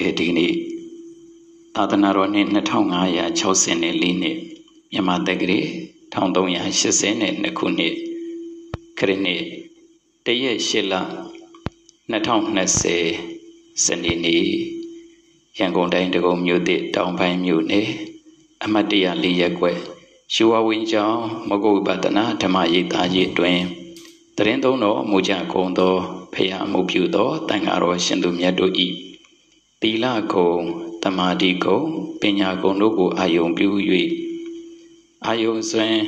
အဲဒီနေ့သာသနာတော်နှစ်2564နှစ်မြန်မာတက္ကရာ1382ခုနှစ်ခရစ်နှစ်တရက်ရှစ်လ2020စနေနေ့ရန်ကုန်တိုင်းတကုံမြို့သစ်တောင်ပိုင်းမြို့နယ်အမတ်တရလေးရက်ွယ်ရှူဝဝင်းကျောင်းမဂုတ်ပဒနာဓမ္မရိပ်သားကြီးတွင်တရင်သုံးတော်မူကြကုန်သောဖရာမှုပြုသောတန်ဃာတော်ရှင်သူမြတ်တို့၏ တီလကုံတမာတိကုံပညာကုံတို့ကိုအာယုံပြု၍အာယုံစွမ်း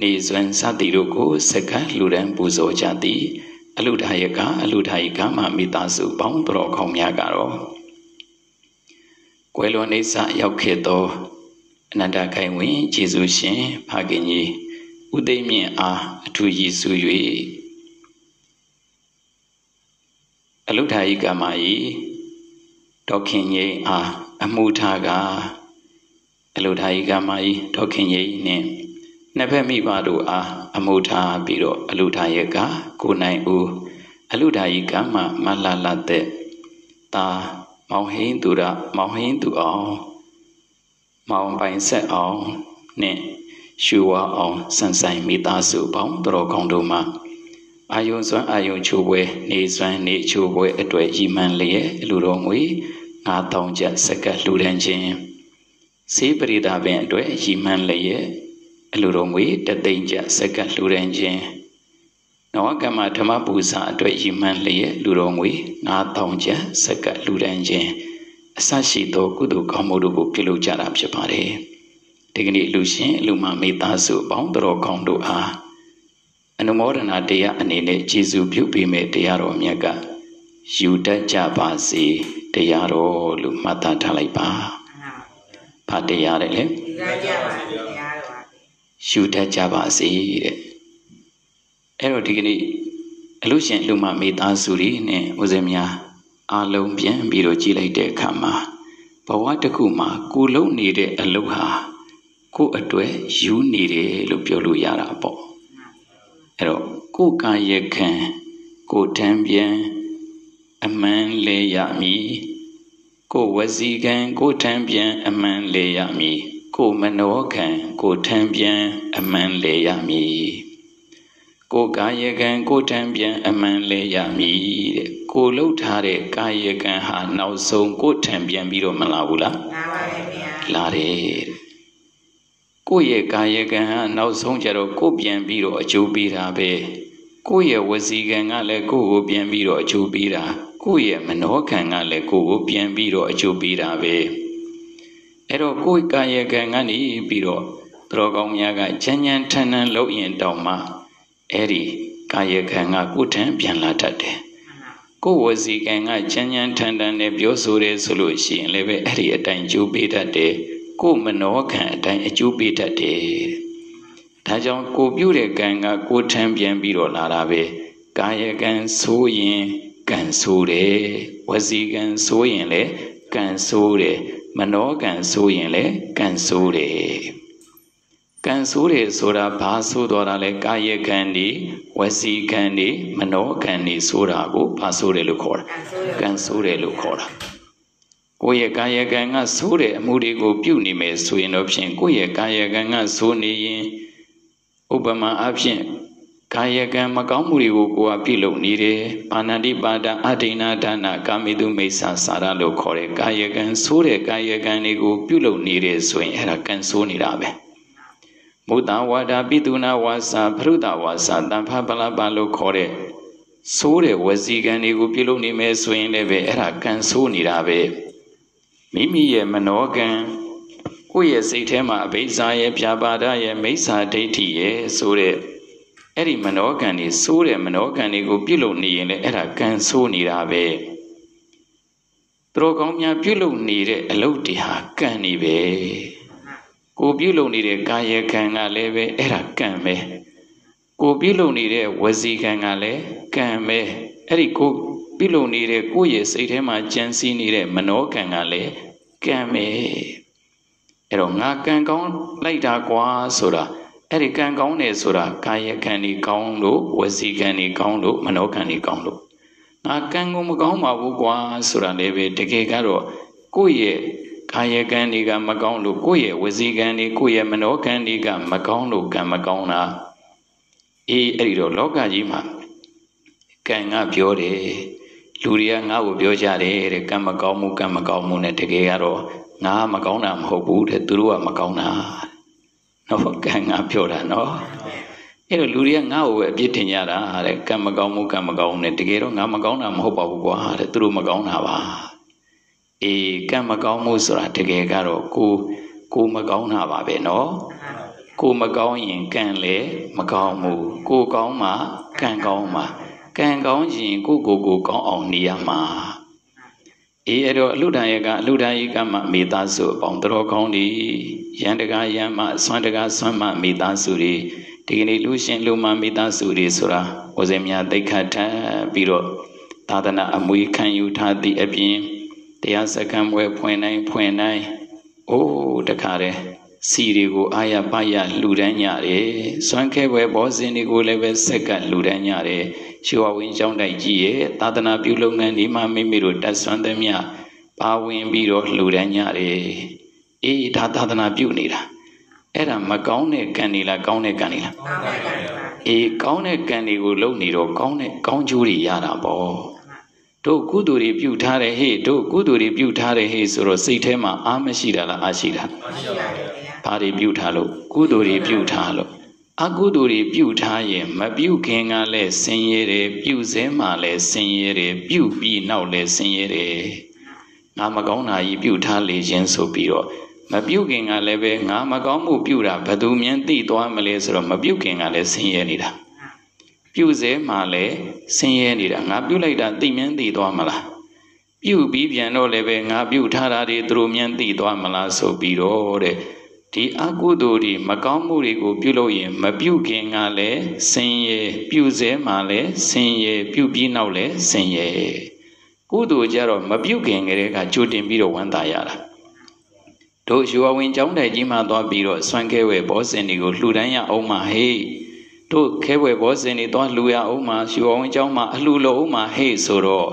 နေစွမ်းစသည်တို့ကိုစက္ကလူရန်ပူဇော်ကြသည်အလုထာယကအလုထာယကမမိသားစုပေါင်းတော်ခေါင်းများကတော့ကွယ်လွန်နေစရောက်ခဲ့သောအနန္တခိုင်ဝင်ကျေးဇူးရှင်ဖခင်ကြီးဥသိမြင့်အားအထူးရည်စူး၍အလုထာယကမကြီး ဒေါခင်ကြီးအားအမှုထားကအလုထာယကမကြီးဒေါခင်ကြီးနှင့်နှစ်ဖက်မိဘတို့အားအမှုထားပြီးတော့အလုထာယကကိုနိုင်ဦးအလုထာယကမမလလတဲ့တာမောင်ဟင်းသူရမောင်ဟင်းသူအောင်မောင်ပိုင်ဆက်အောင်နဲ့ရှူဝအောင်စန်ဆိုင်မိသားစုပေါင်းတော်ကောင်းတို့မှာအာယုံစွမ်းအာယုံချိုးပွဲနေစွမ်းနေချိုးပွဲအတွေ့ရီမှန်လျက်လူတော်ငွေ 9000ကျပ်စက္ကလှူဒန်းခြင်းစေပရိဒါပင်အတွေ့ရီမှန်လျက်အလူတော်ငွေတသိန်းကျပ်စက္ကလှူဒန်းခြင်းနဝကမ္မဓမ္မပူဇာအတွက်ရီမှန်လျက်လူတော်ငွေ9000ကျပ်စက္ကလှူဒန်းခြင်းအစရှိသောကုသိုလ်ကောင်းမှုတို့ကိုပြုလုပ်ကြတာဖြစ်ပါတယ်ဒီကနေ့လူရှင်လူမမိသားစုပေါင်းတော်ကောင်းတို့အားအနုမောဒနာတရားအနေနဲ့ကျေးဇူးပြုပေးမဲ့တရားတော်မြတ်ကယူတတ်ကြပါစေ တရားတော်လို့မှတ်သားထားလိုက်ပါ။ဘာတရားလဲလဲ။ယူတတ်ကြပါစေတရားတော်ပါ။ယူတတ်ကြပါစေတဲ့။အဲ့တော့ဒီကနေ့အလူရှင်လူမမိသားစုတွေနဲ့ဦးဇင်းများအလုံးပြန်ပြီးတော့ကြည်လိုက်တဲ့အခါမှာဘဝတစ်ခုမှာကိုလုံးနေတဲ့အလုပ်ဟာကိုအတွေ့ယူနေတယ်လို့ပြောလို့ရတာပေါ့အဲ့တော့ကိုကာယခံကိုတံပြန် အမှန်လဲရမည်ကိုဝစီကံကိုထံပြန်အမှန်လဲရမည်ကိုမနောခံကိုထံပြန်အမှန်လဲရမည်ကိုကာယကံကိုထံပြန်အမှန်လဲရမည်တဲ့ကိုလှုပ်ထားတဲ့ကာယကံဟာနောက်ဆုံးကိုထံပြန်ပြီးတော့မလာဘူးလားလာပါတယ်ဗျာလာတယ်ကိုယ့်ရဲ့ကာယကံဟာနောက်ဆုံးကျတော့ကိုပြန်ပြီးတော့အကျိုးပေးတာပဲကိုယ့်ရဲ့ဝစီကံကလည်းကိုယ့်ကိုပြန်ပြီးတော့အကျိုးပေးတာ ကိုယ့်ရဲ့မနောကံကလည်းကိုယ့်ကိုပြန်ပြီးတော့အကျိုးပေးတာပဲအဲ့တော့ကိုယ်ကာယကံကနေပြီးတော့သူတော်ကောင်းများကချမ်းချမ်းထန်ထန်လုပ်ရင်တောင်မှအဲ့ဒီကာယကံကကိုယ်ထံပြန်လာတတ်တယ်ကိုယ်ဝစီကံကချမ်းချမ်းထန်ထန်နဲ့ပြောဆိုတယ်ဆိုလို့ရှိရင်လည်းပဲအဲ့ဒီအတိုင်းကျိုးပေးတတ်တယ်ကိုယ်မနောကံအတိုင်းအကျိုးပေးတတ်တယ်ဒါကြောင့်ကိုပြုတဲ့ကံကကိုယ်ထံပြန်ပြီးတော့လာတာပဲကာယကံဆိုရင်ကံ ဆိုးတယ်ဝစီကံဆိုးရင်လည်းကံဆိုးတယ်မနောကံဆိုးရင်လည်းကံဆိုးတယ်ကံဆိုးတယ်ဆိုတာဘာဆိုးတော်တာလဲကာယကံဒီဝစီကံဒီမနောကံဒီဆိုတာကိုဘာဆိုးတယ်လို့ခေါ်တာကံဆိုးတယ်လို့ခေါ်တာကိုယ့်ရဲ့ကာယကံကဆိုးတဲ့အမှုတွေကိုပြုနေမယ်ဆိုရင်တော့ဖြင့်ကိုယ့်ရဲ့ကာယကံကဆိုးနေရင်ဥပမာအဖြစ် ကာယကံမကောင်းမှုတွေကိုကိုယ်ကပြုလုပ်နေတယ်ပါဏာတိပါဒအဋ္ဌိနာဒါနကာမိတုမိစ္ဆာစာရလို့ခေါ်တယ်ကာယကံဆိုးတဲ့ကာယကံတွေကိုပြုလုပ်နေတယ်ဆိုရင်အဲ့ဒါကံဆိုးနေတာပဲမုတ္တဝါဒပိတုနာဝါစာဖရုဒဝါစာတံဖပလပလို့ခေါ်တဲ့ဆိုးတဲ့ဝစီကံတွေကိုပြုလုပ်နေမယ်ဆိုရင်လည်းပဲအဲ့ဒါကံဆိုးနေတာပဲမိမိရဲ့မနောကံကိုယ့်ရဲ့စိတ်ထဲမှာအဘိဇာရဲ့ပြာပါဒရဲ့မိစ္ဆာဒိဋ္ဌိရဲ့ဆိုတဲ့ အဲ့ဒီမနောကံတွေစိုးတဲ့မနောကံတွေကိုပြုလုပ်နေရင်လည်းအဲ့ဒါကံဆိုးနေတာပဲသူတော်ကောင်းများပြုလုပ်နေတဲ့အလုပ်တွေဟာကံနေပဲကိုပြုလုပ်နေတဲ့ကာယကံကလည်းပဲအဲ့ဒါကံပဲကိုပြုလုပ်နေတဲ့ဝစီကံကလည်းကံပဲအဲ့ဒီကိုပြုလုပ်နေတဲ့ကိုယ့်ရဲ့စိတ်ထဲမှာကြံစည်နေတဲ့မနောကံကလည်းကံပဲအဲ့တော့ငါကံကောင်းလိုက်တာကွာဆိုတာ အဲ့ဒီကံကောင်းတယ်ဆိုတာကာယကံဒီကောင်းလို့ဝစီကံဒီကောင်းလို့မနောကံဒီကောင်းလို့ငါကံကိုမကောင်းပါဘူးကွာဆိုတာလည်းပဲတကယ်ကတော့ကိုယ့်ရဲ့ကာယကံတွေကမကောင်းလို့ကိုယ့်ရဲ့ဝစီကံတွေကိုယ့်ရဲ့မနောကံတွေကမကောင်းလို့ကံမကောင်းတာအေးအဲ့ဒီတော့လောကကြီးမှာကံကပြောတယ်လူတွေကငါ့ကိုပြောကြတယ်တဲ့ကံမကောင်းမှုကံမကောင်းမှုနဲ့တကယ်ကတော့ငါမကောင်းတာမဟုတ်ဘူးတဲ့သူတို့ကမကောင်းတာ နော်ကံကပြောတာနော်အဲ့တော့လူတွေကငါ့ကိုပဲအပြစ်တင်ကြတာတဲ့ကံမကောင်းမှုကံမကောင်းနဲ့တကယ်တော့ငါမကောင်းတာမဟုတ်ပါဘူးကွာတဲ့သူတို့မကောင်းတာပါအေးကံမကောင်းမှုဆိုတာတကယ်ကတော့ကိုကိုမကောင်းတာပါပဲနော်ကိုမကောင်းရင်ကံလည်းမကောင်းဘူးကိုကောင်းမှကံကောင်းမှကံကောင်းရင်ကိုကိုကိုကောင်းအောင်နေရမှာအေးအဲ့တော့အလုဒ္ဒယကအလုဒ္ဒယကမမေသားစုအပေါင်းတော်ကောင်းဒီ ယန္တကယမဆွမ်းတကဆွမ်းမမေသားစုတွေဒီကနေ့လူရှင်လူမမေသားစုတွေဆိုတာဝဇင်များတိတ်ခတ်ထပြီးတော့သာသနာအမွေခံယူထားသည့်အပြင်တရားစခန်းပွဲဖွင့်နိုင်ဖွင့်နိုင်အိုးတခါတည်းစီတွေကိုအာရပါရလှူဒန်းကြတယ်စွမ်းခဲပွဲဘောဇင်တွေကိုလည်းပဲဆက်ကလှူဒန်းကြတယ်ရှိဝဝင်းကျောင်းတိုက်ကြီးရဲ့သာသနာပြုလုပ်ငန်းဒီမှာမိမိတို့တက်ဆွမ်းသမျှပါဝင်ပြီးတော့လှူဒန်းကြတယ် အေးဒါသာသနာပြုနေတာအဲ့ဒါမကောင်းတဲ့ကံတွေလားကောင်းတဲ့ကံတွေလားကောင်းတဲ့ကံတွေပါအေးကောင်းတဲ့ကံတွေကိုလုပ်နေတော့ကောင်းတဲ့ကောင်းကျိုးတွေရတာပေါ့တို့ကုသိုလ်တွေပြုထားတယ်ဟေ့တို့ကုသိုလ်တွေပြုထားတယ်ဟေ့ဆိုတော့စိတ်ထဲမှာအားမရှိတာလားအားရှိတာမရှိပါဘူးဘာတွေပြုထားလို့ကုသိုလ်တွေပြုထားလို့အကုသိုလ်တွေပြုထားရင်မပြုခင်ကလည်းဆင်းရဲတယ်ပြုစဲမှလည်းဆင်းရဲတယ်ပြုပြီးနောက်လည်းဆင်းရဲတယ်ငါမကောင်းတာကြီးပြုထားလေခြင်းဆိုပြီးတော့ မပြုခင်ကလည်းပဲငါမကောင်းမှုပြုတာဘသူမြင်သိသွားမလဲဆိုတော့မပြုခင်ကလည်းဆင်းရဲနေတာပြုစဲမှလည်းဆင်းရဲနေတာငါပြုလိုက်တာသိမြင်သိသွားမလားပြုပြီးပြန်တော့လည်းပဲငါပြုထားတာတွေသူတို့မြင်သိသွားမလားဆိုပြီးတော့တဲ့ဒီအကုသိုလ်တွေမကောင်းမှုတွေကိုပြုလုပ်ရင်မပြုခင်ကလည်းဆင်းရဲပြုစဲမှလည်းဆင်းရဲပြုပြီးနောက်လည်းဆင်းရဲကုသိုလ်ကြတော့မပြုခင်ကလေးကကြိုတင်ပြီးတော့ဝမ်းသာရတာ တို့ရွာဝင်ကျောင်းတိုင်ကြီးမှသွားပြီးတော့ဆွမ်းခဲဝဲဘောစင်တွေကိုလှူဒန်းရအောင်မှာဟေးတို့ခဲဝဲဘောစင်တွေသွားလှူရအောင်မှာရွာဝင်ကျောင်းမှာအလှူလို့အောင်မှာဟေးဆိုတော့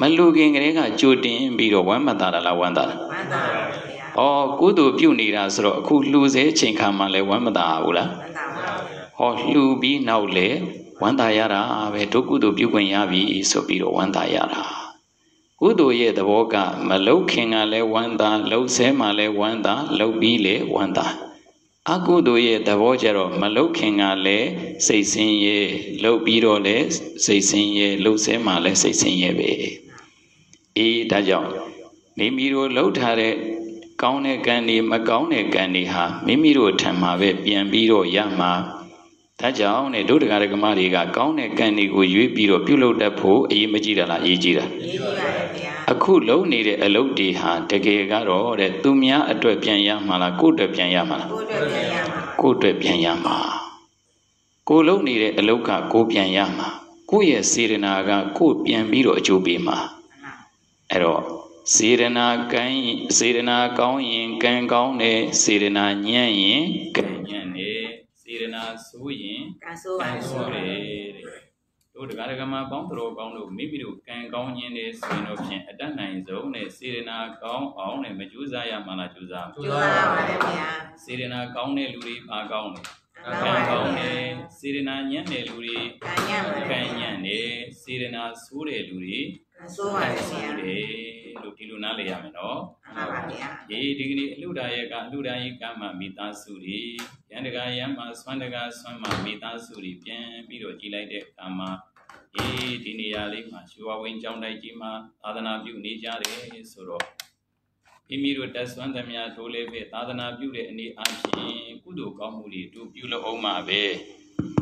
မလှူခင်ကလေးကကြိုတင်ပြီးတော့ဝမ်းမသာတာလားဝမ်းသာတာဝမ်းသာပါ။အော်ကုသိုလ်ပြုနေတာဆိုတော့အခုလှူစေအချိန်ခါမှလည်းဝမ်းမသာဘူးလား။ဝမ်းသာပါဘူး။ဟောလှူပြီးနောက်လေဝမ်းသာရတာပဲဒုကုသိုလ်ပြုခွင့်ရပြီဆိုပြီးတော့ဝမ်းသာရတာ။ ကုသိုလ်ရဲ့သဘောကမလုတ်ခင်ကလည်းဝမ်းသာလှုပ်ဆဲမှလည်းဝမ်းသာလှုပ်ပြီးလေဝမ်းသာ။အကုသိုလ်ရဲ့သဘောကျတော့မလုတ်ခင်ကလည်းစိတ်ဆင်းရဲလှုပ်ပြီးတော့လည်းစိတ်ဆင်းရဲလှုပ်ဆဲမှလည်းစိတ်ဆင်းရဲပဲ။အေးဒါကြောင့်မိမိတို့လှုပ်ထားတဲ့ကောင်းတဲ့ကံတွေမကောင်းတဲ့ကံတွေဟာမိမိတို့ထံမှာပဲပြန်ပြီးတော့ရမှာ ဒါကြောင့်ねဒုဒကာရကမတွေကကောင်းတဲ့ကံတွေကိုရွေးပြီးတော့ပြုလုပ်တတ်ဖို့အရေးမကြီးတာလားအရေးကြီးတာအရေးကြီးပါတယ်ဗျာအခုလုံနေတဲ့အလုပ်တွေဟာတကယ်ကတော့တဲ့သူများအတွက်ပြန်ရမှာလားကိုယ့်အတွက်ပြန်ရမှာလားကိုယ့်အတွက်ပြန်ရမှာကိုယ့်အတွက်ပြန်ရမှာကိုလုံနေတဲ့အလုပ်ကကိုပြန်ရမှာကိုယ့်ရဲ့စေရနာကကိုပြန်ပြီးတော့အကျိုးပေးမှာအဲ့တော့စေရနာကံစေရနာကောင်းရင်ကံကောင်းတယ်စေရနာညံ့ရင်ကံညံ့တယ် စေရနာဆိုးရင်ကံဆိုးပါဆိုးတယ်တဲ့တို့တရားဓမ္မပေါင်းတော်ကောင်းလို့မိမိတို့ကံကောင်းခြင်းနဲ့ဆိုရင်တော့ဖြင့်အတတ်နိုင်ဆုံးနဲ့စေရနာကောင်းအောင်နဲ့မကြိုးစားရမှလားကြိုးစားကြိုးစားပါမယ်ဗျာစေရနာကောင်းတဲ့လူတွေပါကောင်းတယ်ကံကောင်းတယ်စေရနာညံ့တဲ့လူတွေကံညံ့တယ်ကံညံ့တယ်စေရနာဆိုးတဲ့လူတွေဆိုးပါလေဗျာလို့ဒီလိုနားလည်ရမယ်နော်မှန်ပါဗျာဒီဒီကနေ့အလှူဒါရဲ့ကအလှူဒါရဲ့ကမ္မမိသားစုတွေရန် တကာရမ်းမှာဆွမ်းတကာဆွမ်းမှာမိသားစုတွေပြန်ပြီးတော့ကြည်လိုက်တဲ့အခါမှာအေးဒီနေရာလေးမှာရွှေဝဝင်းကျောင်းတိုက်ကြီးမှာသာသနာပြုနေကြတယ်ဆိုတော့မိမိတို့တက်ဆွမ်းသမျှထိုးလေးပဲသာသနာပြုတဲ့အနေအချင်းကုသိုလ်ကောင်းမှုတွေတို့ပြုလို့အောင်မှာပဲ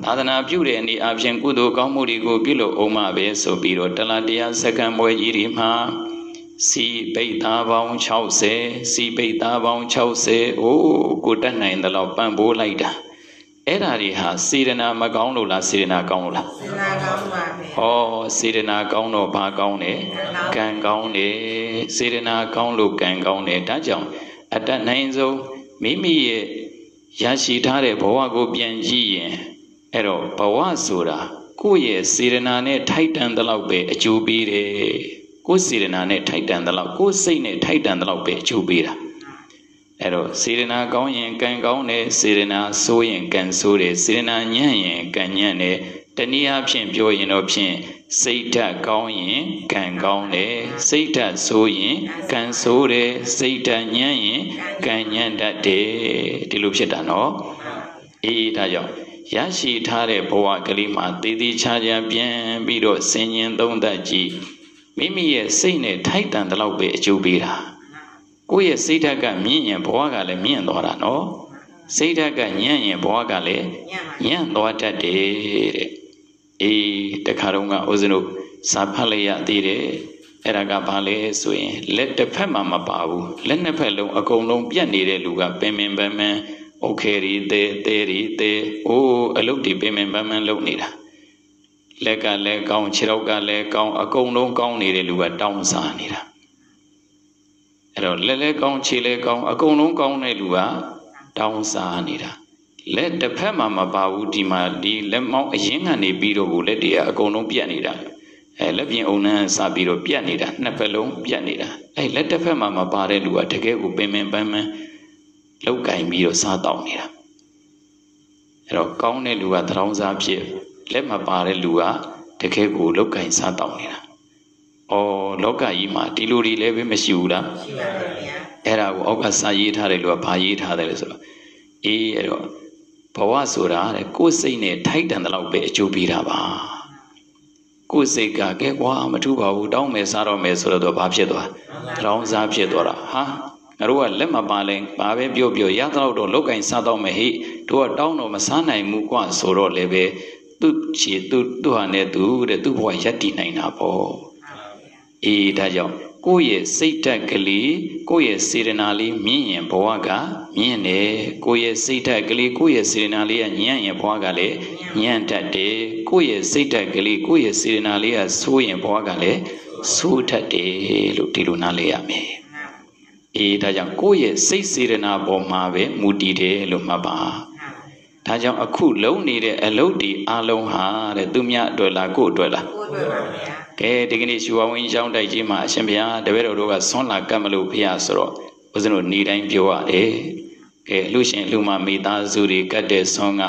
သာသနာပြုတဲ့အနေအချင်းကုသိုလ်ကောင်းမှုတွေကိုပြုလို့အောင်မှာပဲဆိုပြီးတော့တလားတရားစက္ကန့်ပွဲကြီးတွေမှာ စီပိတ်သားပေါင်း60စီပိတ်သားပေါင်း60အိုးကိုတက်နိုင်တယ်လို့ပန့်ပိုးလိုက်တာအဲ့ဓာတွေဟာစေရနာမကောင်းလို့လားစေရနာကောင်းလို့လားစေရနာကောင်းပါပဲဟောစေရနာကောင်းတော့ဘာကောင်းတယ်ကံကောင်းတယ်စေရနာကောင်းလို့ကံကောင်းတယ်ဒါကြောင့်အတတ်နိုင်ဆုံးမိမိရဲ့ရရှိထားတဲ့ဘဝကိုပြန်ကြည့်ရင်အဲ့တော့ဘဝဆိုတာကိုယ့်ရဲ့စေရနာနဲ့ထိုက်တန်သလောက်ပဲအကျိုးပေးတယ် ကိုယ်စေရနာနဲ့ထိုက်တန်သလောက်ကိုယ်စိတ်နဲ့ထိုက်တန်သလောက်ပဲအကျိုးပေးတာအဲ့တော့စေရနာကောင်းရင်ကံကောင်းတယ်စေရနာဆိုးရင်ကံဆိုးတယ်စေရနာညံ့ရင်ကံညံ့တယ်တနည်းအားဖြင့်ပြောရင်တော့ဖြင့်စိတ်ဓာတ်ကောင်းရင်ကံကောင်းတယ်စိတ်ဓာတ်ဆိုးရင်ကံဆိုးတယ်စိတ်ဓာတ်ညံ့ရင်ကံညံ့တတ်တယ်ဒီလိုဖြစ်တာနော်အေးဒါကြောင့်ရရှိထားတဲ့ဘဝကလေးမှာတည်တည်ချာချာပြန်ပြီးတော့ဆင်ញင်သုံးသပ်ကြည့် မိမိရဲ့စိတ်နဲ့ထိုက်တန်တဲ့လောက်ပဲအကျိုးပေးတာကိုယ့်ရဲ့စိတ်ဓာတ်ကမြင့်ရင်ဘဝကလည်းမြင့်သွားတာနော်စိတ်ဓာတ်ကညံ့ရင်ဘဝကလည်းညံ့သွားတတ်တယ်တဲ့အေးတခါတော့ကဦးဇင်းတို့စာဖတ်လိုက်ရသေးတယ်အဲ့ဒါကဘာလဲဆိုရင်လက်တစ်ဖက်မှမပါဘူးလက်နှစ်ဖက်လုံးအကုန်လုံးပြတ်နေတဲ့လူကပင်ပင်ပန်းပန်းโอเคရီသေးသေးရီသေးအိုးအလုတ်ဒီပင်ပင်ပန်းပန်းလုပ်နေတာ လက်ကလည်းကောင်းခြေထောက်ကလည်းကောင်းအကုန်လုံးကောင်းနေတဲ့လူကတောင်းစားနေတာအဲ့တော့လက်လည်းကောင်းခြေလည်းကောင်းအကုန်လုံးကောင်းတဲ့လူကတောင်းစားနေတာလက်တစ်ဖက်မှမပါဘူးဒီမှာဒီလက်မောင်းအရင်ကနေပြီးတော့ကိုလက်တွေကအကုန်လုံးပြတ်နေတာအဲလက်ပြင်အုံနှန်းစပြီးတော့ပြတ်နေတာနှစ်ဖက်လုံးပြတ်နေတာအဲလက်တစ်ဖက်မှမပါတဲ့လူကတကယ်ကိုပင်ပင်ပန်းပန်းလောက်ကင်ပြီးတော့စားတောင်းနေတာအဲ့တော့ကောင်းတဲ့လူကတရောင်းစားဖြစ် လက်မပါတဲ့လူကတကယ်ကိုလောက်ကင်စားတောင်းနေတာ။အော်လောကကြီးမှာဒီလိုတွေလည်းပဲမရှိဘူးလား။ရှိပါပါဗျာ။အဲ့ဒါကိုအောက်ကစာရေးထားတယ်လို့ကဘာရေးထားတယ်လဲဆိုတော့အေးအဲ့တော့ဘဝဆိုတာတဲ့ကိုယ်စိတ်နဲ့ထိုက်တန်တဲ့လောက်ပဲအကျိုးပေးတာပါကိုယ်စိတ်ကကဲကွာမထူပါဘူးတောင်းမယ်စားတော့မယ်ဆိုတော့ဘာဖြစ်သွားတောင်းစားဖြစ်သွားတာဟာငါတို့ကလက်မပါလဲဘာပဲပြောပြောရတော့တော့လောက်ကင်စားတော့မယ်ဟိတို့ကတောင်းတော့မစားနိုင်ဘူးကွာဆိုတော့လည်းပဲ သူ့ချီသူ့သူ့ဟာနဲ့သူတဲ့သူ့ဘဝယက်တည်နိုင်တာပေါ့အေးဒါကြောင့်ကိုယ့်ရဲ့စိတ်ဓာတ်ကလေးကိုယ့်ရဲ့စေတနာလေးမြင့်ရင်ဘဝကမြင့်တယ်ကိုယ့်ရဲ့စိတ်ဓာတ်ကလေးကိုယ့်ရဲ့စေတနာလေးကညံ့ရင်ဘဝကလည်းညံ့တတ်တယ်ကိုယ့်ရဲ့စိတ်ဓာတ်ကလေးကိုယ့်ရဲ့စေတနာလေးကဆိုးရင်ဘဝကလည်းဆိုးတတ်တယ်လို့ဒီလိုနားလည်ရမယ်အေးဒါကြောင့်ကိုယ့်ရဲ့စိတ်စေတနာပေါ်မှာပဲမူတည်တယ်လို့မှတ်ပါ ဒါကြောင့်အခုလုံးနေတဲ့အလုပ်ဒီအလုံးဟာတဲ့သူမြတ်အတွက်လားကိုယ့်အတွက်လားကိုယ့်အတွက်ပါဗျာကဲဒီကနေ့ရှူဝဝင်းကျောင်းတိုက်ကြီးမှာအရှင်ဘုရားတပည့်တော်တို့ကဆွမ်းလာကတ်မလို့ဘုရားဆိုတော့ဦးဇင်းတို့နေတိုင်းပြောရတယ်ကဲလူရှင်လူမမိသားစုတွေကတ်တဲ့ဆွမ်းက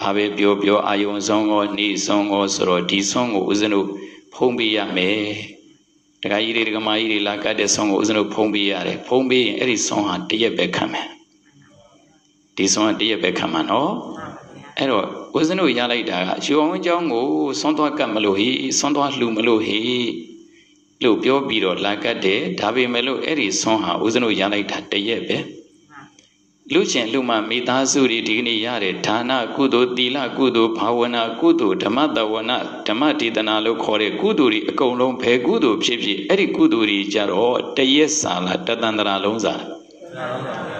ဘာပဲပြောပြောအာယုံဆုံးကောနေဆုံးကောဆိုတော့ဒီဆွမ်းကိုဦးဇင်းတို့ဖုံးပေးရမယ်တခါကြီးတွေဒကမာကြီးတွေလာကတ်တဲ့ဆွမ်းကိုဦးဇင်းတို့ဖုံးပေးရတယ်ဖုံးပေးရင်အဲ့ဒီဆွမ်းဟာတရက်ပဲခံမယ် ဒီဆုံးကတရက်ပဲခံမှာနော်အဲ့တော့ဦးဇင်းတို့ရလိုက်တာကရွှေအောင်ကျောင်းကိုဆွမ်းသွားကတ်မလို့ဟိဆွမ်းသွားလှူမလို့ဟိလို့ပြောပြီးတော့လာကတ်တယ်ဒါပေမဲ့လို့အဲ့ဒီဆွမ်းဟာဦးဇင်းတို့ရလိုက်တာတရက်ပဲလူချင်းလူမမိသားစုတွေဒီကနေ့ရတဲ့ဒါနကုသိုလ်သီလကုသိုလ်ဘာဝနာကုသိုလ်ဓမ္မတဝနာဓမ္မဒေသနာလို့ခေါ်တဲ့ကုသိုလ်တွေအကုန်လုံးဘယ်ကုသိုလ်ဖြစ်ဖြစ်အဲ့ဒီကုသိုလ်တွေကြတော့တရက်စာလားတသန္တရာလုံးစာတသန္တရာ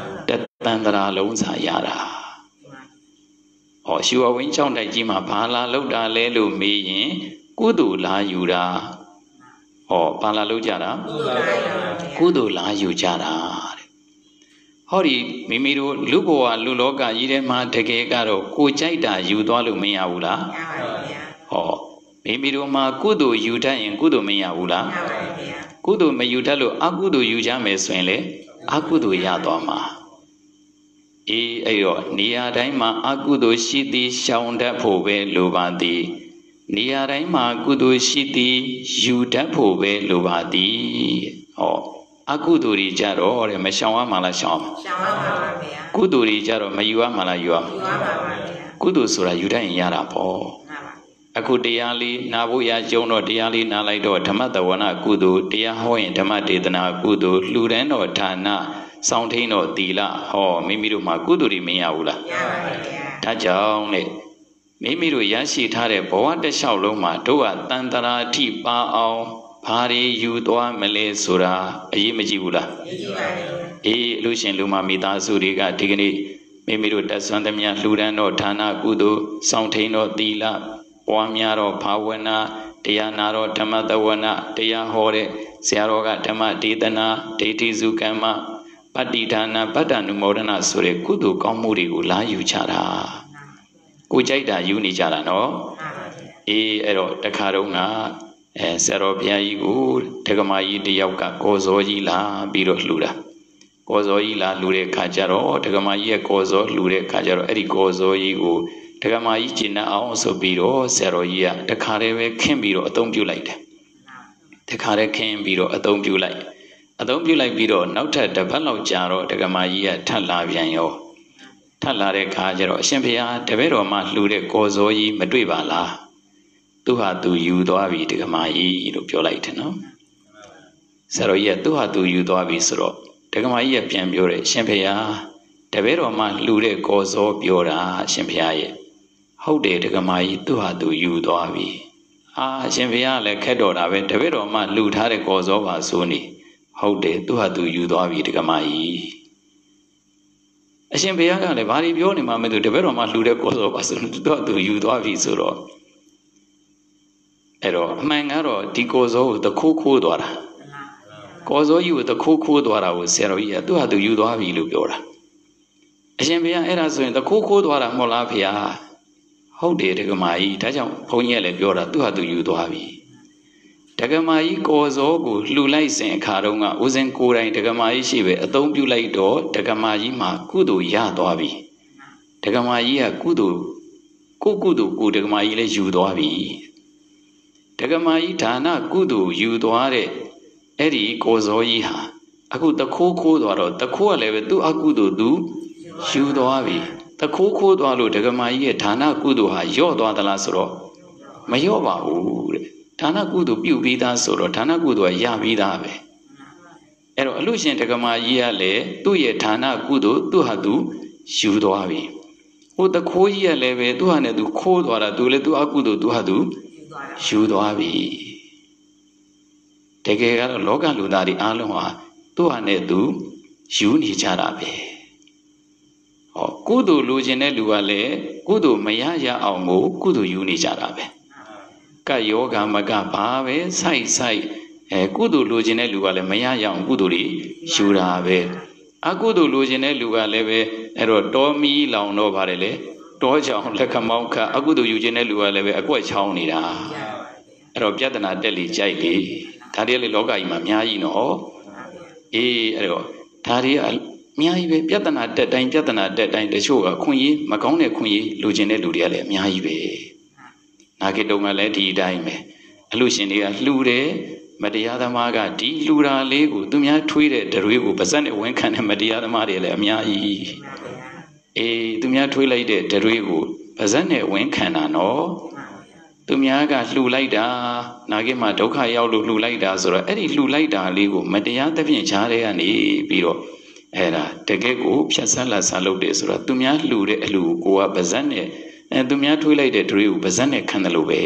န်တရာလုံးစာရတာဟောရှူအဝင်းချောင်းတိုက်ကြီးမှာဘာလာလောက်တာလဲလို့မေးရင်ကုသိုလ်လာယူတာဟောဘာလာလောက်ကြတာကုသိုလ်လာယူကြတာတဲ့ဟောဒီမိမိတို့လူဘဝလူလောကကြီးထဲမှာတကယ်ကတော့ကိုကြိုက်တာယူသွားလို့မရဘူးလားမရပါဘူးဗျာဟောမိမိတို့မှာကုသိုလ်ယူတတ်ရင်ကုသိုလ်မရဘူးလားမရပါဘူးဗျာကုသိုလ်မယူတတ်လို့အကုသိုလ်ယူကြမယ်ဆိုရင်လေအကုသိုလ်ရသွားမှာ အေးအဲ့တော့နေရာတိုင်းမှာအကုသိုလ်ရှိသည်ရှောင်တတ်ဖို့ပဲလိုပါသည်နေရာတိုင်းမှာကုသိုလ်ရှိသည်ယူတတ်ဖို့ပဲလိုပါသည်ဟောအကုသိုလ်တွေကြတော့တဲ့မရှောင်ရမှာလားရှောင်ရှောင်ရပါပါဗျာကုသိုလ်တွေကြတော့မယူရမှာလားယူရမှာယူရပါပါဗျာကုသိုလ်ဆိုတာယူတတ်ရင်ရတာပေါ့အခုတရားလေးနာဖို့ရကြုံတော့တရားလေးနာလိုက်တော့ဓမ္မတဝနာကုသိုလ်တရားဟောရင်ဓမ္မဒေသနာကုသိုလ်လှူဒန်းတော်ဌာန စောင့်ထိန်တော့တီလဟောမိမိတို့မှာကုသိုလ်တွေမရဘူးလားရပါပါဗျာဒါကြောင့်လေမိမိတို့ရရှိထားတဲ့ဘဝတစ်လျှောက်လုံးမှာတို့ကတန်တရာအထိပါအောင်ဘာတွေယူသွားမလဲဆိုတာအရေးမကြီးဘူးလားမကြီးပါဘူးအေးလူရှင်လူမမိသားစုတွေကဒီကနေ့မိမိတို့တက်ဆွမ်းသမျှလှူဒန်းတော့ဌာနကုသိုလ်စောင့်ထိန်တော့တီလပွားများတော့ဘာဝနာတရားနာတော့ဓမ္မတဝနာတရားဟောတဲ့ဆရာတော်ကဓမ္မဒေသနာဒိဋ္ဌိစုကမ္မ ပတ္တိဒါနပတ္တနုမောဒနာဆိုတဲ့ကုသိုလ်ကောင်းမှုတွေကိုလာယူကြတာကိုကြိုက်တာယူနေကြတာနော်အေးအဲ့တော့တခါတော့ကအဲဆရာတော်ဘုရားကြီးကိုဒကမာကြီးတယောက်ကကောဇောကြီးလာပြီးတော့လှူတာကောဇောကြီးလာလှူတဲ့ခါကျတော့ဒကမာကြီးရဲ့ကောဇောလှူတဲ့ခါကျတော့အဲ့ဒီကောဇောကြီးကိုဒကမာကြီးကျင့်အောင်ဆိုပြီးတော့ဆရာတော်ကြီးကတခါတည်းပဲခင်းပြီးတော့အသုံးပြုလိုက်တယ်တခါတည်းခင်းပြီးတော့အသုံးပြုလိုက် အသုံးပြုလိုက်ပြီးတော့နောက်ထပ်တစ်ပတ်လောက်ကြာတော့ဒကမာကြီးကထပ်လာပြန်ရောထပ်လာတဲ့ခါကျတော့အရှင်ဘုရားတပည့်တော်မှလှူတဲ့ကောဇောကြီးမတွေ့ပါလားသူဟာသူယူသွားပြီဒကမာကြီးလို့ပြောလိုက်တယ်နော်ဆရာတော်ကြီးကသူဟာသူယူသွားပြီဆိုတော့ဒကမာကြီးကပြန်ပြောတယ်အရှင်ဘုရားတပည့်တော်မှလှူတဲ့ကောဇောပြောတာအရှင်ဘုရားရဲ့ဟုတ်တယ်ဒကမာကြီးသူဟာသူယူသွားပြီအာအရှင်ဘုရားလည်းခက်တော်တာပဲတပည့်တော်မှလှူထားတဲ့ကောဇောပါဆိုနေ ဟုတ်တယ်သူဟာသူယူသွားပြီဒကမာကြီးအရှင်ဘုရားကလည်းဘာတွေပြောနေမှမသိဘူးတပည့်တော်မှလှူတဲ့ကောဇောပါဆိုသူဟာသူယူသွားပြီဆိုတော့အဲ့တော့အမှန်ကတော့ဒီကောဇောကိုတခိုးခိုးသွားတာကောဇောကြီးကိုတခိုးခိုးသွားတာကိုဆရာတော်ကြီးကသူဟာသူယူသွားပြီလို့ပြောတာအရှင်ဘုရားအဲ့ဒါဆိုရင်တခိုးခိုးသွားတာမဟုတ်လားဖေဟာဟုတ်တယ်ဒကမာကြီးဒါကြောင့်ဘုန်းကြီးကလည်းပြောတာသူဟာသူယူသွားပြီ ဒကမာကြီးကောဇောကိုလှူလိုက်စဉ်အခါတုန်းကဦးဇင်ကိုယ်တိုင်ဒကမာကြီးရှိပဲအသုံးပြုလိုက်တော့ဒကမာကြီးမှာကုသိုလ်ရသွားပြီဒကမာကြီးကကုသိုလ်ကိုကုသိုလ်ကိုဒကမာကြီးလည်းယူသွားပြီဒကမာကြီးဒါနကုသိုလ်ယူသွားတဲ့အဲ့ဒီကောဇောကြီးဟာအခုတခိုးခိုးသွားတော့တခိုးကလည်းပဲသူ့အကုသိုလ်သူယူသွားပြီတခိုးခိုးသွားလို့ဒကမာကြီးရဲ့ဒါနကုသိုလ်ဟာယော့သွားသလားဆိုတော့မယော့ပါဘူးတဲ့ ဒါနကုသိုလ်ပြုပြီးသားဆိုတော့ဒါနကုသိုလ်ကရပြီးသားပဲအဲ့တော့အလို့ရှင်ဒကမာကြီးကလည်းသူ့ရဲ့ဒါနကုသိုလ်သူ့ဟာသူယူသွားပြီဟိုတခိုးကြီးကလည်းပဲသူ့ဟာနဲ့သူခိုးသွားတာသူလည်းသူ့အကုသိုလ်သူ့ဟာသူယူသွားပြီတကယ်ကတော့လောကလူသားတွေအားလုံးဟာသူ့ဟာနဲ့သူယူနေကြတာပဲဟောကုသိုလ်လိုချင်တဲ့လူကလည်းကုသိုလ်မရရအောင်ကိုကုသိုလ်ယူနေကြတာပဲ ကယောဂမကဘာပဲစိုက်စိုက်အဲကုသိုလ်လိုချင်တဲ့လူကလည်းမရရအောင်ကုသိုလ်တွေယူတာပဲအကုသိုလ်လိုချင်တဲ့လူကလည်းပဲအဲ့တော့တောမီလောင်တော့ပါတယ်လေတောချောင်လက်ခမောင်းခအကုသိုလ်ယူခြင်းတဲ့လူကလည်းပဲအကွက်ချောင်းနေတာအဲ့တော့ပြဿနာတက်လေကြိုက်လေဒါတွေလေလောကကြီးမှာအများကြီးနော်အေးအဲ့တော့ဒါတွေအများကြီးပဲပြဿနာတက်တိုင်းပြဿနာတက်တိုင်းတချို့ကခွင့်ရေးမကောင်းတဲ့ခွင့်ရေးလူကျင်တဲ့လူတွေကလည်းအများကြီးပဲ နာဂိတုံကလည်းဒီအတိုင်းပဲအလူရှင်တွေကလှူတယ်မတရားသမားကဒီလှူတာလေးကိုသူများထွေးတဲ့ဒရွေးကိုပါဇက်နဲ့ဝန်ခံတဲ့မတရားသမားတွေလည်းအများကြီးအေးသူများထွေးလိုက်တဲ့ဒရွေးကိုပါဇက်နဲ့ဝန်ခံတာနော်သူများကလှူလိုက်တာနာဂိမှာဒုက္ခရောက်လို့လှူလိုက်တာဆိုတော့အဲ့ဒီလှူလိုက်တာလေးကိုမတရားသဖြင့်ခြားတဲ့ကနေပြီးတော့အဲ့ဒါတကယ်ကိုဖြတ်ဆက်လက်ဆက်လုပ်တယ်ဆိုတော့သူများလှူတဲ့အလှူကိုကပါဇက်နဲ့ အဲသူများထွေးလိုက်တဲ့ဒရွေးကိုပါဇက်နဲ့ခံတယ်လို့ပဲ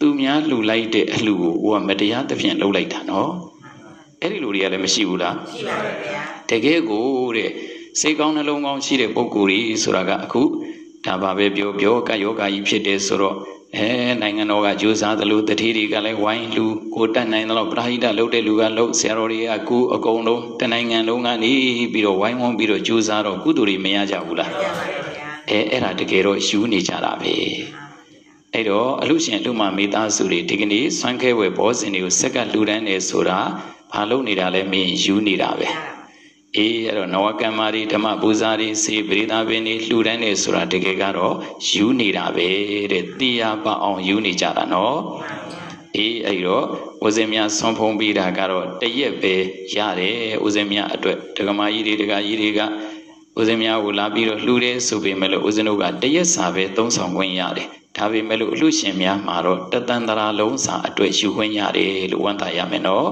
သူများလှူလိုက်တဲ့အလှူကိုကိုကမတရားသဖြင့်လှုပ်လိုက်တာနော်အဲ့ဒီလူတွေကလည်းမရှိဘူးလားရှိပါပါဗျာတကယ်ကိုတဲ့စိတ်ကောင်းနှလုံးကောင်းရှိတဲ့ပုဂ္ဂိုလ်ကြီးဆိုတာကအခုဒါပါပဲပြောပြောကယောဂါကြီးဖြစ်တယ်ဆိုတော့အဲနိုင်ငံတော်ကကြိုးစားသလိုတတိတွေကလည်းဝိုင်းလူကိုတတ်နိုင်တော့ပရာဟိတလုပ်တဲ့လူကလုပ်ဆရာတော်တွေကကူအကုန်လုံးတနိုင်ငံလုံးကနေပြီးတော့ဝိုင်းဝန်းပြီးတော့ကြိုးစားတော့ကုသိုလ်တွေမရကြဘူးလား အဲအဲ့ဒါတကယ်တော့ယူနေကြတာပဲအဲ့တော့အလူရှင်အလူမမိသားစုတွေဒီကနေ့ဆွမ်းခဲဝယ်ဘောဇင်တွေကိုစက်ကလှူဒန်းနေဆိုတာဘာလို့နေတာလဲမင်းယူနေတာပဲအေးအဲ့တော့နဝကမ္မာရီဓမ္မပူဇာရီစေပရိသပင်တွေလှူဒန်းနေဆိုတာတကယ်ကတော့ယူနေတာပဲတဲ့တရားပအောင်ယူနေကြတာနော်အေးအဲ့တော့ဦးဇင်းများဆွန်ဖုံးပြီးတာကတော့တရက်ပဲရတယ်ဦးဇင်းများအတွက်ဒကမာကြီးတွေဒကာကြီးတွေက ဦးဇင်းများကိုလာပြီးတော့လှူတယ်ဆိုပေမဲ့လို့ဦးဇင်းတို့ကတရက်စာပဲသုံးဆောင်ခွင့်ရတယ်ဒါပေမဲ့လို့အလှရှင်များမှာတော့တတန်တရာလုံးစာအတွက်ယူခွင့်ရတယ်လို့ဝန်တာရမယ်နော်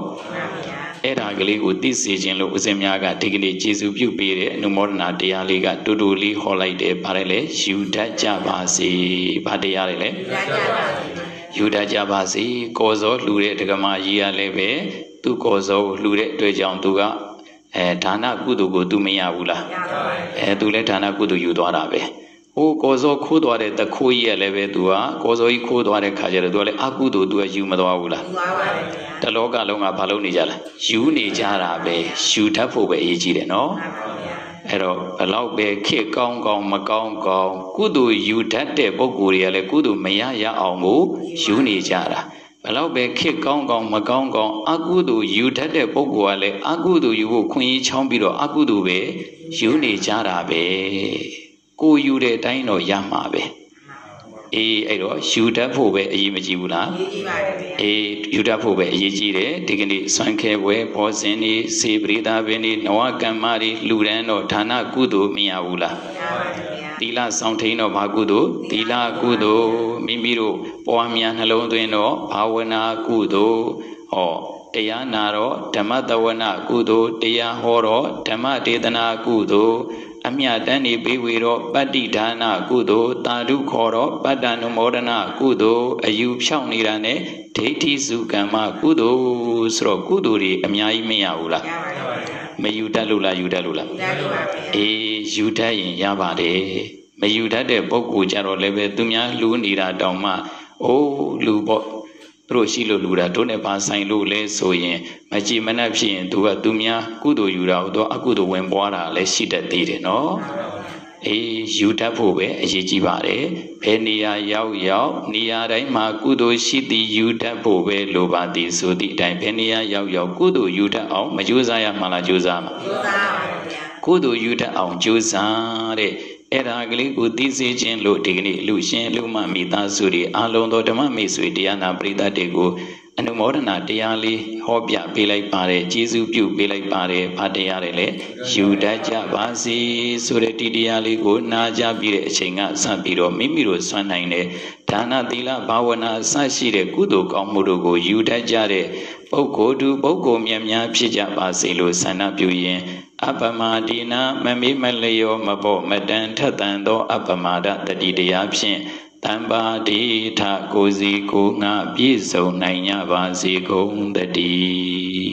အဲ့ဒါကလေးကိုသိစေခြင်းလို့ဦးဇင်းများကဒီကနေ့ကျေစုပြုပေးတဲ့အနုမောဒနာတရားလေးကတူတူလေးဟောလိုက်တယ်ဗါတယ်လေယူတတ်ကြပါစေဗါတရားလေယူတတ်ကြပါစေကောဇောလှူတဲ့ဒကမာကြီးကလည်းပဲသူ့ကောဇောကိုလှူတဲ့အတွက်ကြောင့်သူက အဲဒါနကုသိုလ်ကို तू မရဘူးလားအဲ तू လည်းဒါနကုသိုလ်ယူသွားတာပဲဟိုကောဇောခိုးသွားတဲ့တခိုးကြီးရဲ့လည်းပဲ तू ကကောဇောကြီးခိုးသွားတဲ့ခါကျတော့ तू ကလည်းအကုသိုလ် तू ကယူမသွားဘူးလားယူသွားပါတယ်တလောကလုံးကဘာလုပ်နေကြလဲယူနေကြတာပဲယူတတ်ဖို့ပဲအရေးကြီးတယ်နော် အဲ့တော့ဘလောက်ပဲခေကောင်းကောင်းမကောင်းကောင်းကုသိုလ်ယူတတ်တဲ့ပုဂ္ဂိုလ်တွေကလည်းကုသိုလ်မရရအောင်ကိုယူနေကြတာ ဘလောက်ပဲခေကောင်းကောင်းမကောင်းကောင်းအကုသိုလ်ယူတတ်တဲ့ပုဂ္ဂိုလ်ကလည်းအကုသိုလ်ယူဖို့ခွင့်ရချောင်းပြီးတော့အကုသိုလ်ပဲယူနေကြတာပဲကိုယူတဲ့အတိုင်းတော့ရမှာပဲအေးအဲ့တော့ယူတတ်ဖို့ပဲအရေးမကြီးဘူးလားရေးကြည့်ပါတယ်ဗျာအေးယူတတ်ဖို့ပဲအရေးကြီးတယ်ဒီကနေ့ဆွမ်းခဲပွဲဘောဇင်နေစေပရိသာပင်နေနဝကမ္မတွေလူရန်တော့ဌာနကုသိုလ်မရဘူးလားရပါတယ်ဗျာ သီလဆောင်ထိန်တော့ဘာကုသိုလ်သီလကုသိုလ်မိမိတို့ပွားများနှလုံးသွင်းတော့ဘာဝနာကုသိုလ်ဟောတရားနာတော့ဓမ္မတဝနာကုသိုလ်တရားဟောတော့ဓမ္မဒေသနာကုသိုလ်အမြတ်တန်းနေပေးဝေတော့ပတ္တိဒါနကုသိုလ်တာဓုခေါ်တော့ပတ္တနုမောဒနာကုသိုလ်အယူဖြောင်းနေတာ ਨੇ ဒိဋ္ဌိစုကမ္မကုသိုလ်ဆိုတော့ကုသိုလ်တွေအများကြီးမရဘူးလားရပါတယ်ဗျာ မယူတတ်လို့လားယူတတ်လို့လားဒါလိုပါဗျာအေးယူတတ်ရင်ရပါတယ်မယူတတ်တဲ့ပုဂ္ဂိုလ်ကြတော့လည်းပဲသူများလူနေတာတောင်မှအိုးလူပေါ့သူတို့ရှိလို့လူတာတို့နဲ့ပါဆိုင်လို့လဲဆိုရင်မကြည်မနှက်ဖြစ်ရင်သူကသူများကုသိုလ်ယူတာတော့အကုသိုလ်ဝင်ပွားတာလည်းရှိတတ်သေးတယ်နော် အေးယူတတ်ဖို့ပဲအရေးကြီးပါတယ်ဘယ်နေရာရောက်ရောက်နေရာတိုင်းမှာကုသိုလ်ရှိသည်ယူတတ်ဖို့ပဲလိုပါသည်ဆိုသည့်အတိုင်းဘယ်နေရာရောက်ရောက်ကုသိုလ်ယူတတ်အောင်မကြိုးစားရမှလားကြိုးစားမှာကျိုးစားပါဗျာကုသိုလ်ယူတတ်အောင်ကြိုးစားတဲ့အဲ့ဒါကလေးကိုသိစေခြင်းလို့ဒီကနေ့လူရှင်လူမမိသားစုတွေအလုံးသောဓမ္မမိတ်ဆွေတရားနာပရိသတ်တွေကို အနုမောဒနာတရားလေးဟောပြပေးလိုက်ပါတယ်ကျေးဇူးပြုပေးလိုက်ပါတယ်ဗာတရားတွေလည်းယူတတ်ကြပါစေဆိုတဲ့ဒီတရားလေးကိုနားကြပြီးတဲ့အချိန်ကစပြီးတော့မိမိတို့ဆွမ်းနိုင်တဲ့ဒါနသီလဘာဝနာအစရှိတဲ့ကုသိုလ်ကောင်းမှုတို့ကိုယူတတ်ကြတဲ့ပုဂ္ဂိုလ်သူပုဂ္ဂိုလ်မြတ်များဖြစ်ကြပါစေလို့ဆန္ဒပြုရင်းအပမဒီနာမမေးမလျောမဘောမတန်ထက်တန်သော အပမဒတတိတရားဖြင့် တမ္ပါတိထကိုစီကိုငါပြည့်စုံနိုင်ကြပါစေကုန်တည်း